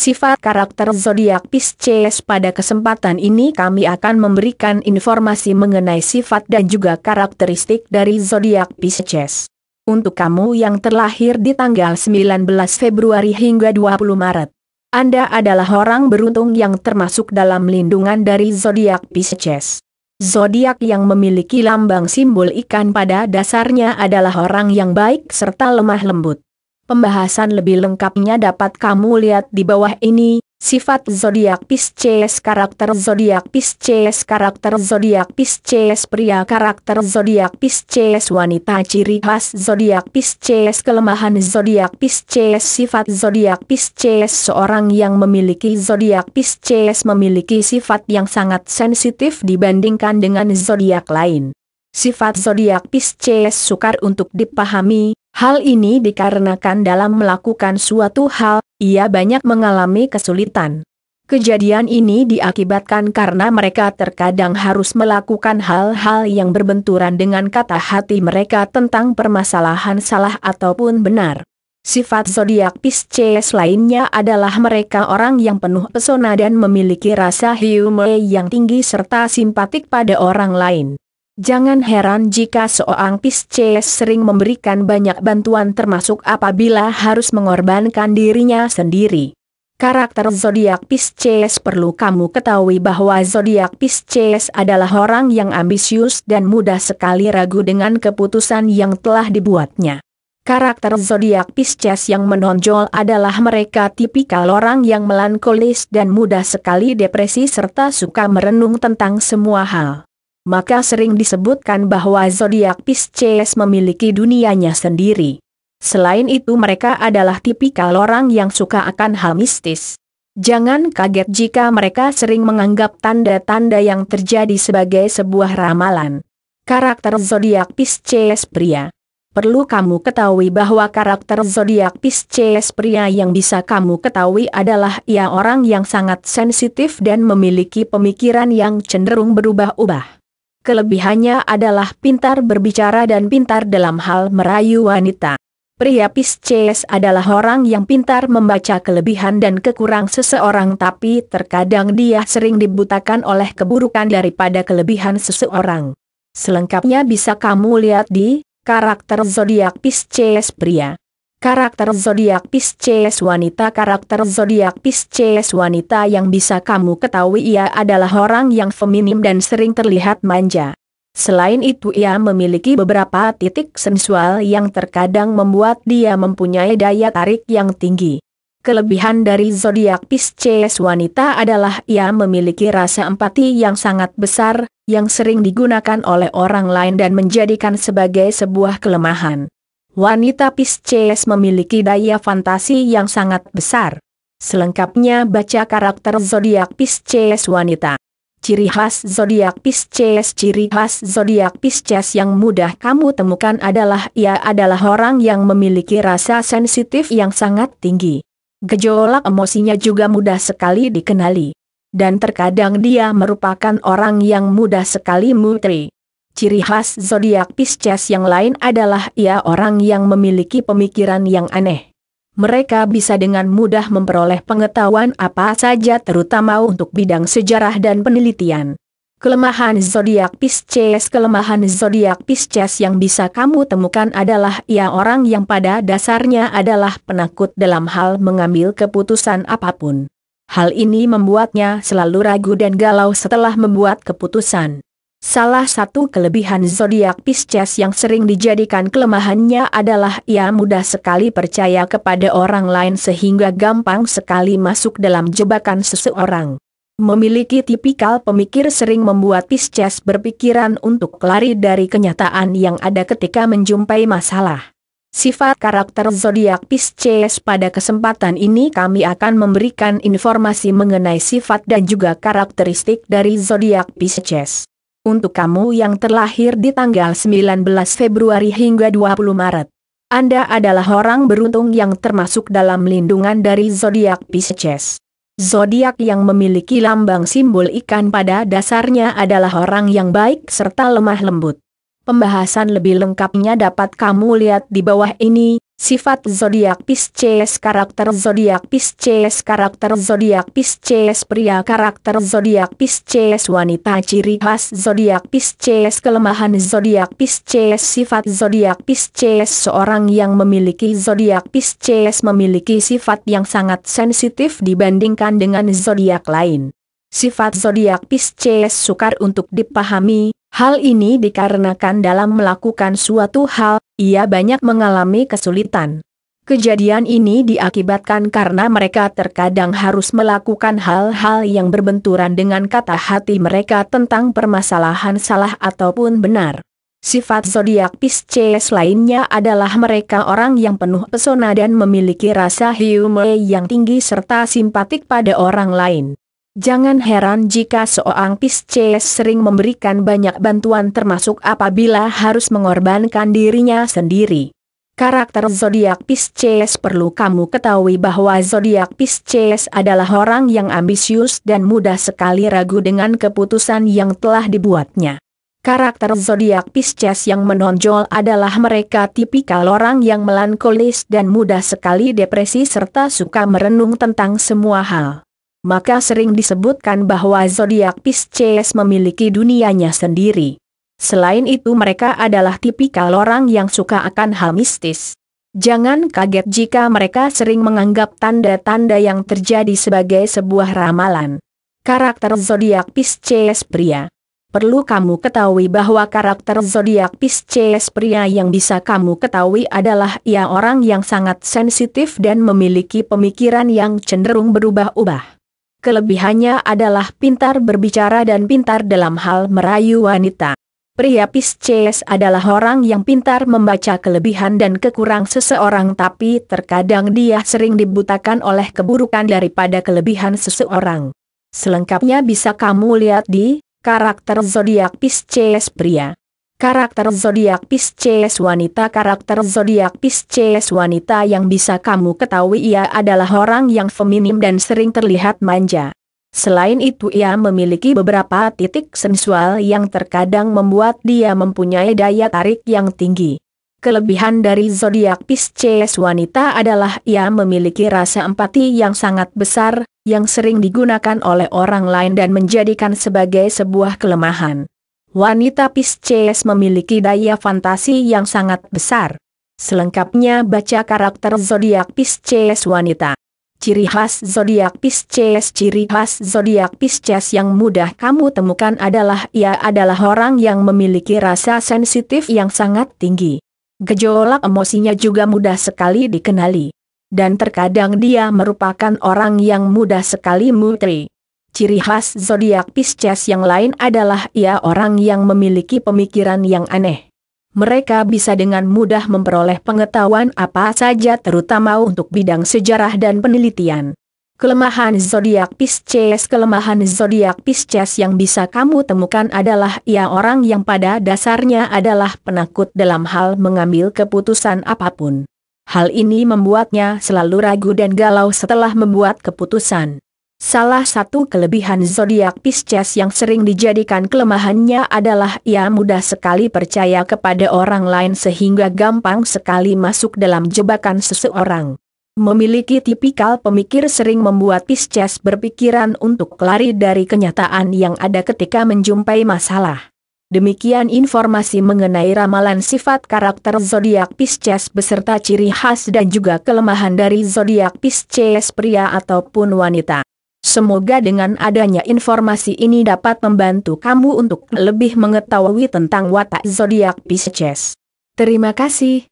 Sifat karakter zodiak Pisces pada kesempatan ini kami akan memberikan informasi mengenai sifat dan juga karakteristik dari zodiak Pisces. Untuk kamu yang terlahir di tanggal 19 Februari hingga 20 Maret, Anda adalah orang beruntung yang termasuk dalam lindungan dari zodiak Pisces. Zodiak yang memiliki lambang simbol ikan pada dasarnya adalah orang yang baik serta lemah lembut. Pembahasan lebih lengkapnya dapat kamu lihat di bawah ini. Sifat zodiak Pisces karakter zodiak Pisces karakter zodiak Pisces pria karakter zodiak Pisces wanita ciri khas zodiak Pisces kelemahan zodiak Pisces sifat zodiak Pisces seorang yang memiliki zodiak Pisces memiliki sifat yang sangat sensitif dibandingkan dengan zodiak lain. Sifat zodiak Pisces sukar untuk dipahami, Hal ini dikarenakan dalam melakukan suatu hal, ia banyak mengalami kesulitan. Kejadian ini diakibatkan karena mereka terkadang harus melakukan hal-hal yang berbenturan dengan kata hati mereka tentang permasalahan salah ataupun benar. Sifat zodiak Pisces lainnya adalah mereka orang yang penuh pesona dan memiliki rasa humor yang tinggi serta simpatik pada orang lain. Jangan heran jika seorang Pisces sering memberikan banyak bantuan termasuk apabila harus mengorbankan dirinya sendiri. Karakter zodiak Pisces perlu kamu ketahui bahwa zodiak Pisces adalah orang yang ambisius dan mudah sekali ragu dengan keputusan yang telah dibuatnya. Karakter zodiak Pisces yang menonjol adalah mereka tipikal orang yang melankolis dan mudah sekali depresi serta suka merenung tentang semua hal maka sering disebutkan bahwa zodiak Pisces memiliki dunianya sendiri. Selain itu mereka adalah tipikal orang yang suka akan hal mistis. Jangan kaget jika mereka sering menganggap tanda-tanda yang terjadi sebagai sebuah ramalan. Karakter zodiak Pisces pria Perlu kamu ketahui bahwa karakter zodiak Pisces pria yang bisa kamu ketahui adalah ia orang yang sangat sensitif dan memiliki pemikiran yang cenderung berubah-ubah. Kelebihannya adalah pintar berbicara dan pintar dalam hal merayu wanita. Pria Pisces adalah orang yang pintar membaca kelebihan dan kekurang seseorang tapi terkadang dia sering dibutakan oleh keburukan daripada kelebihan seseorang. Selengkapnya bisa kamu lihat di karakter zodiak Pisces pria. Karakter zodiak Pisces wanita Karakter zodiak Pisces wanita yang bisa kamu ketahui ia adalah orang yang feminim dan sering terlihat manja. Selain itu ia memiliki beberapa titik sensual yang terkadang membuat dia mempunyai daya tarik yang tinggi. Kelebihan dari zodiak Pisces wanita adalah ia memiliki rasa empati yang sangat besar, yang sering digunakan oleh orang lain dan menjadikan sebagai sebuah kelemahan. Wanita Pisces memiliki daya fantasi yang sangat besar. Selengkapnya baca karakter zodiak Pisces wanita. Ciri khas zodiak Pisces Ciri khas zodiak Pisces yang mudah kamu temukan adalah ia adalah orang yang memiliki rasa sensitif yang sangat tinggi. Gejolak emosinya juga mudah sekali dikenali. Dan terkadang dia merupakan orang yang mudah sekali mutri. Ciri khas zodiak Pisces yang lain adalah ia orang yang memiliki pemikiran yang aneh. Mereka bisa dengan mudah memperoleh pengetahuan apa saja terutama untuk bidang sejarah dan penelitian. Kelemahan zodiak Pisces Kelemahan zodiak Pisces yang bisa kamu temukan adalah ia orang yang pada dasarnya adalah penakut dalam hal mengambil keputusan apa pun. Hal ini membuatnya selalu ragu dan galau setelah membuat keputusan. Salah satu kelebihan zodiak Pisces yang sering dijadikan kelemahannya adalah ia mudah sekali percaya kepada orang lain sehingga gampang sekali masuk dalam jebakan seseorang. Memiliki tipikal pemikir sering membuat Pisces berpikiran untuk lari dari kenyataan yang ada ketika menjumpai masalah. Sifat karakter zodiak Pisces pada kesempatan ini kami akan memberikan informasi mengenai sifat dan juga karakteristik dari zodiak Pisces. Untuk kamu yang terlahir di tanggal 19 Februari hingga 20 Maret, Anda adalah orang beruntung yang termasuk dalam lindungan dari zodiak Pisces. Zodiak yang memiliki lambang simbol ikan pada dasarnya adalah orang yang baik serta lemah lembut. Pembahasan lebih lengkapnya dapat kamu lihat di bawah ini. Sifat zodiak Pisces karakter zodiak Pisces karakter zodiak Pisces pria karakter zodiak Pisces wanita ciri khas zodiak Pisces kelemahan zodiak Pisces sifat zodiak Pisces seorang yang memiliki zodiak Pisces memiliki sifat yang sangat sensitif dibandingkan dengan zodiak lain. Sifat zodiak Pisces sukar untuk dipahami, Hal ini dikarenakan dalam melakukan suatu hal, ia banyak mengalami kesulitan. Kejadian ini diakibatkan karena mereka terkadang harus melakukan hal-hal yang berbenturan dengan kata hati mereka tentang permasalahan salah ataupun benar. Sifat zodiak Pisces lainnya adalah mereka orang yang penuh pesona dan memiliki rasa humor yang tinggi serta simpatik pada orang lain. Jangan heran jika seorang Pisces sering memberikan banyak bantuan termasuk apabila harus mengorbankan dirinya sendiri. Karakter zodiak Pisces perlu kamu ketahui bahwa zodiak Pisces adalah orang yang ambisius dan mudah sekali ragu dengan keputusan yang telah dibuatnya. Karakter zodiak Pisces yang menonjol adalah mereka tipikal orang yang melankolis dan mudah sekali depresi serta suka merenung tentang semua hal maka sering disebutkan bahwa zodiak Pisces memiliki dunianya sendiri. Selain itu mereka adalah tipikal orang yang suka akan hal mistis. Jangan kaget jika mereka sering menganggap tanda-tanda yang terjadi sebagai sebuah ramalan. Karakter zodiak Pisces pria Perlu kamu ketahui bahwa karakter zodiak Pisces pria yang bisa kamu ketahui adalah ia orang yang sangat sensitif dan memiliki pemikiran yang cenderung berubah-ubah. Kelebihannya adalah pintar berbicara dan pintar dalam hal merayu wanita. Pria Pisces adalah orang yang pintar membaca kelebihan dan kekurang seseorang tapi terkadang dia sering dibutakan oleh keburukan daripada kelebihan seseorang. Selengkapnya bisa kamu lihat di karakter zodiak Pisces pria. Karakter zodiak Pisces wanita Karakter zodiak Pisces wanita yang bisa kamu ketahui ia adalah orang yang feminim dan sering terlihat manja. Selain itu ia memiliki beberapa titik sensual yang terkadang membuat dia mempunyai daya tarik yang tinggi. Kelebihan dari zodiak Pisces wanita adalah ia memiliki rasa empati yang sangat besar, yang sering digunakan oleh orang lain dan menjadikan sebagai sebuah kelemahan. Wanita Pisces memiliki daya fantasi yang sangat besar. Selengkapnya baca karakter zodiak Pisces wanita. Ciri khas zodiak Pisces Ciri khas zodiak Pisces yang mudah kamu temukan adalah ia adalah orang yang memiliki rasa sensitif yang sangat tinggi. Gejolak emosinya juga mudah sekali dikenali. Dan terkadang dia merupakan orang yang mudah sekali mutri. Ciri khas zodiak Pisces yang lain adalah ia orang yang memiliki pemikiran yang aneh. Mereka bisa dengan mudah memperoleh pengetahuan apa saja terutama untuk bidang sejarah dan penelitian. Kelemahan zodiak Pisces Kelemahan zodiak Pisces yang bisa kamu temukan adalah ia orang yang pada dasarnya adalah penakut dalam hal mengambil keputusan apa pun. Hal ini membuatnya selalu ragu dan galau setelah membuat keputusan. Salah satu kelebihan zodiak Pisces yang sering dijadikan kelemahannya adalah ia mudah sekali percaya kepada orang lain sehingga gampang sekali masuk dalam jebakan seseorang. Memiliki tipikal pemikir sering membuat Pisces berpikiran untuk lari dari kenyataan yang ada ketika menjumpai masalah. Demikian informasi mengenai ramalan sifat karakter zodiak Pisces beserta ciri khas dan juga kelemahan dari zodiak Pisces pria ataupun wanita. Semoga dengan adanya informasi ini dapat membantu kamu untuk lebih mengetahui tentang watak zodiak Pisces. Terima kasih.